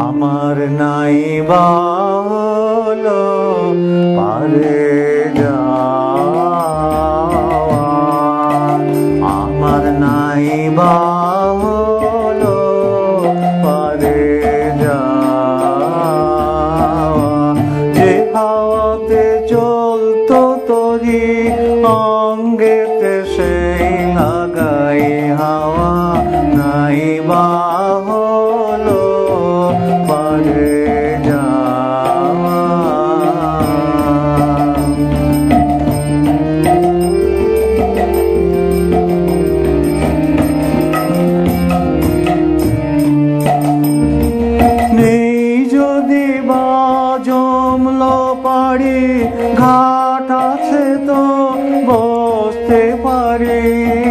আমার নাই বালো পারে আমার নাই বালো পারে যে হাওয়াতে চলতো তরি অঙ্গেতে সেই পারে বা জমল পারি ঘাট আছে তো বসতে পারি।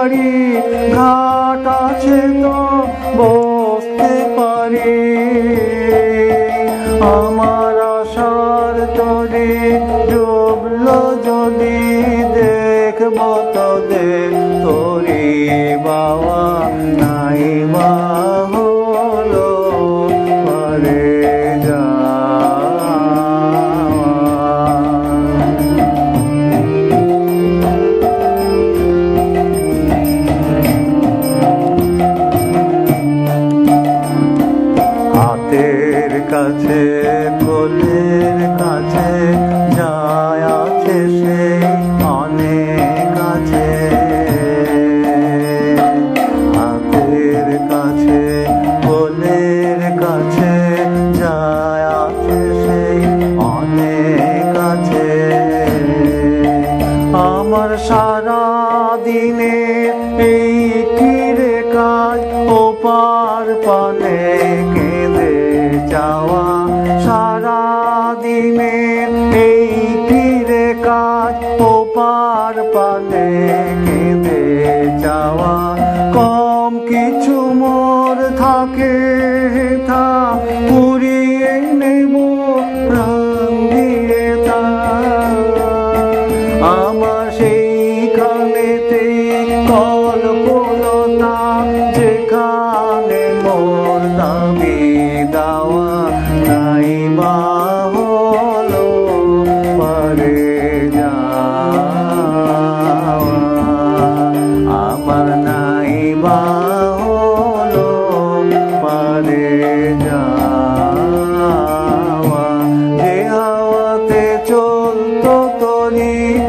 পারি ঘাট আছে তো বসতে পারি। আমার আশার তরে ডুবল যদি দেখব তোদের, তোরে বাবা নাই বা কাছে কোলের কাছে, যায় সেই অনেক আছে হাতের কাছে কোলের কাছে, যায় সেই অনেক আছে আমার সারা দিনে এই কিরে কাজ ও পার পানে কাজ ও পানে কেঁদে যাওয়া কম কিছু মোর থাকে থা পুরিয়ে নেব, প্রাণ দিয়ে তা। আমার সেইখানেতে কল্পনা যেখানে মোর দাবি দাওয়া নাই বা তরি